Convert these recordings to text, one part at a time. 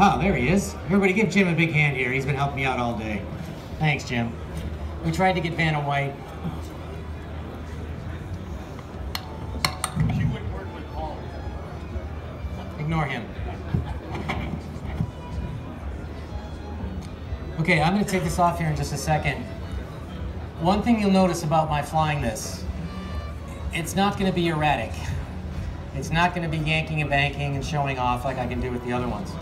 Oh, there he is. Everybody give Jim a big hand here. He's been helping me out all day. Thanks, Jim. We tried to get Vanna White. She wouldn't work with Paul. Ignore him. Okay, I'm going to take this off here in just a second. One thing you'll notice about my flying this, it's not going to be erratic. It's not going to be yanking and banking and showing off like I can do with the other ones.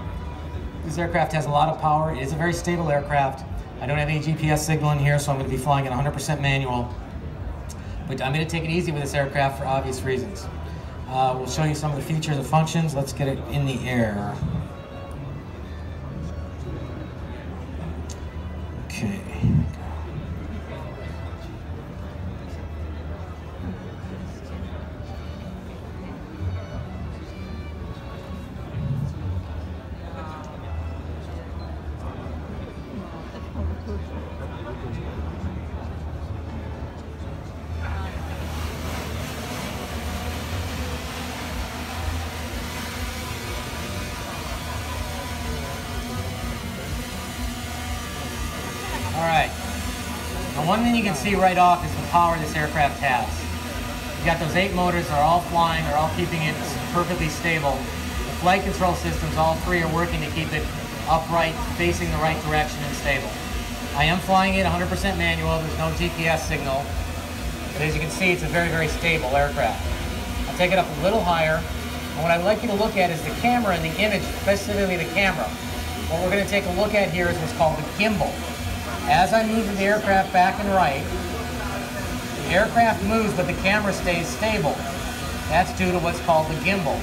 This aircraft has a lot of power. It is a very stable aircraft. I don't have any GPS signal in here, so I'm going to be flying it 100% manual. But I'm going to take it easy with this aircraft for obvious reasons. Uh, we'll show you some of the features and functions. Let's get it in the air. All right. Now one thing you can see right off is the power this aircraft has. You got those eight motors, they're all flying, they're all keeping it perfectly stable. The flight control systems, all three are working to keep it upright, facing the right direction and stable. I am flying it 100% manual, there's no GPS signal. But as you can see, it's a very, very stable aircraft. I'll take it up a little higher. And what I'd like you to look at is the camera and the image, specifically the camera. What we're going to take a look at here is what's called the gimbal. As I move the aircraft back and right, the aircraft moves but the camera stays stable. That's due to what's called the gimbal.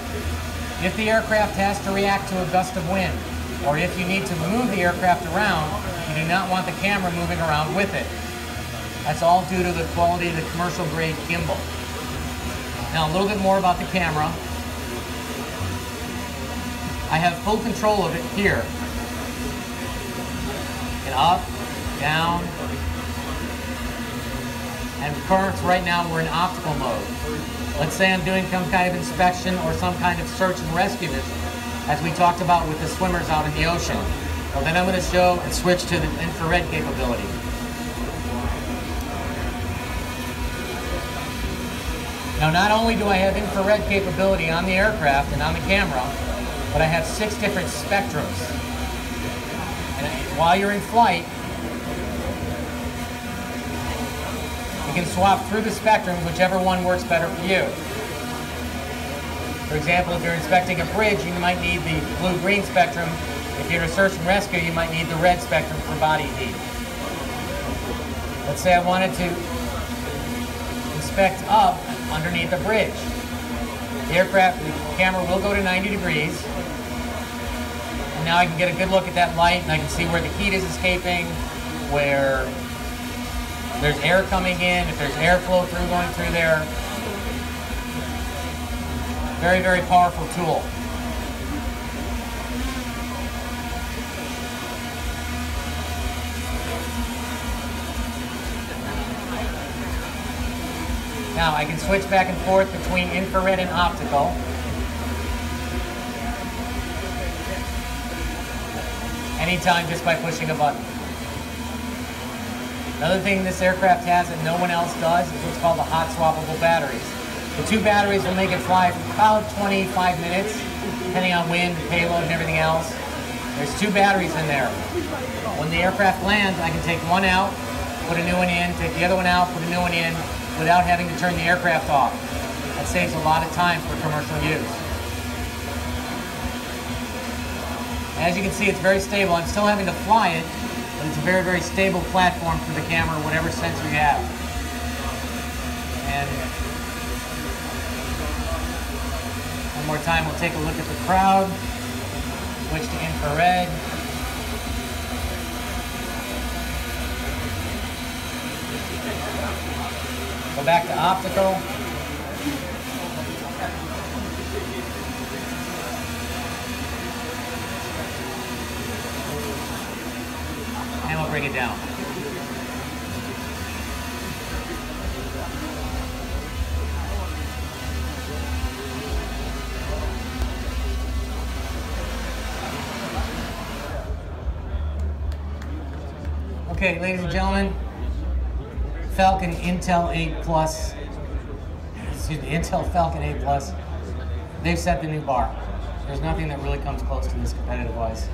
If the aircraft has to react to a gust of wind, or if you need to move the aircraft around, you do not want the camera moving around with it. That's all due to the quality of the commercial grade gimbal. Now a little bit more about the camera. I have full control of it here. And up, down. And of right now we're in optical mode. Let's say I'm doing some kind of inspection or some kind of search and rescue mission, as we talked about with the swimmers out in the ocean. Well, then I'm going to show and switch to the infrared capability. Now, not only do I have infrared capability on the aircraft and on the camera, but I have six different spectrums. And while you're in flight, you can swap through the spectrum, whichever one works better for you. For example, if you're inspecting a bridge, you might need the blue-green spectrum. If you're in search and rescue, you might need the red spectrum for body heat. Let's say I wanted to inspect up underneath the bridge. The aircraft, the camera will go to 90 degrees. And now I can get a good look at that light and I can see where the heat is escaping, where there's air coming in, if there's airflow through going through there. Very, very powerful tool. Now I can switch back and forth between infrared and optical. Anytime just by pushing a button. Another thing this aircraft has that no one else does is what's called the hot swappable batteries. The two batteries will make it fly for about 25 minutes, depending on wind, payload, and everything else. There's two batteries in there. When the aircraft lands, I can take one out, put a new one in, take the other one out, put a new one in, without having to turn the aircraft off. That saves a lot of time for commercial use. As you can see, it's very stable. I'm still having to fly it, it's a very, very stable platform for the camera, whatever sensor you have. And one more time, we'll take a look at the crowd, switch to infrared. Go back to optical. it down. Okay, ladies and gentlemen, Falcon Intel 8 Plus, excuse me, Intel Falcon 8 Plus, they've set the new bar. There's nothing that really comes close to this competitive wise.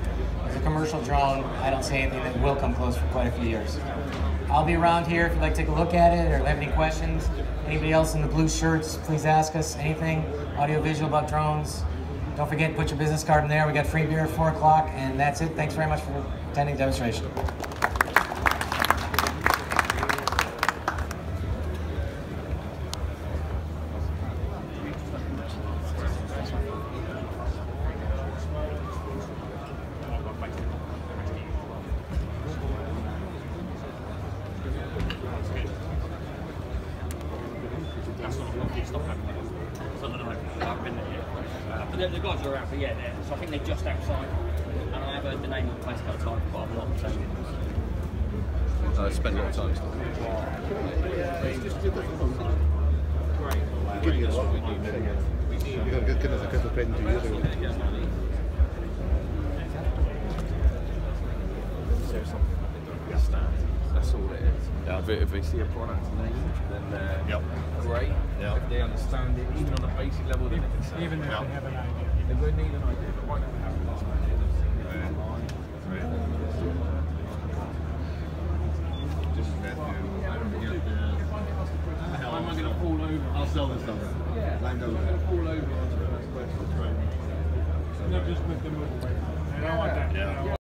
As a commercial drone, I don't see anything that will come close for quite a few years. I'll be around here if you'd like to take a look at it or have any questions. Anybody else in the blue shirts, please ask us anything audio visual about drones. Don't forget, put your business card in there. We got free beer at 4 o'clock, and that's it. Thanks very much for attending the demonstration. That's not a lucky stop So I don't know. I haven't been there yet. Uh, but the, the guys are around, but yeah, they're, so I think they're just outside. And I have heard the name of the place a couple of times, but I'm not saying I Uh, spend a lot of time stuff. Give you a lot. You're good as a couple of pens to you. That's all it is. If, they, if they see a product name, then they're Yep. great. Yep. If they understand it, even on a basic level, then they can say Even if Yeah. they have an idea. They don't need an idea, but why not have an idea? Just about to, I don't get the. How am I going to fall over? I'll sell this stuff. Yeah, Land I'm over. going to fall over on the first question. Not just with the move away. They don't want that. Yeah.